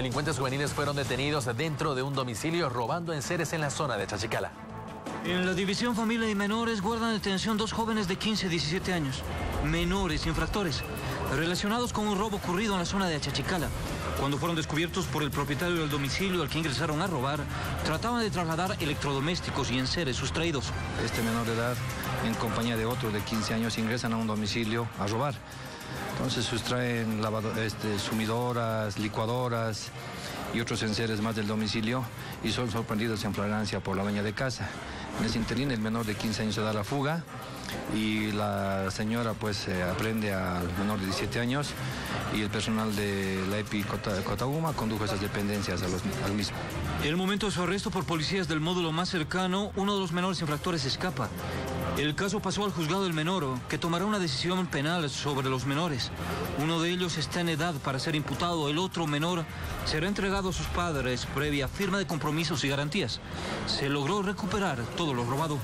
Delincuentes juveniles fueron detenidos dentro de un domicilio robando enseres en la zona de Chachicala. En la División Familia y Menores guardan detención dos jóvenes de 15 y 17 años, menores infractores, relacionados con un robo ocurrido en la zona de Achachicala. Cuando fueron descubiertos por el propietario del domicilio al que ingresaron a robar, trataban de trasladar electrodomésticos y enseres sustraídos. Este menor de edad, en compañía de otro de 15 años, ingresan a un domicilio a robar. Entonces sustraen este, sumidoras, licuadoras y otros enseres más del domicilio y son sorprendidos en flagrancia por la dueña de casa. En ese interín el menor de 15 años se da la fuga y la señora pues aprende al menor de 17 años y el personal de la EPI Cotaguma condujo esas dependencias al mismo. En el momento de su arresto por policías del módulo más cercano, uno de los menores infractores escapa. El caso pasó al juzgado del menor, que tomará una decisión penal sobre los menores. Uno de ellos está en edad para ser imputado, el otro menor será entregado a sus padres previa firma de compromisos y garantías. Se logró recuperar todo lo robado.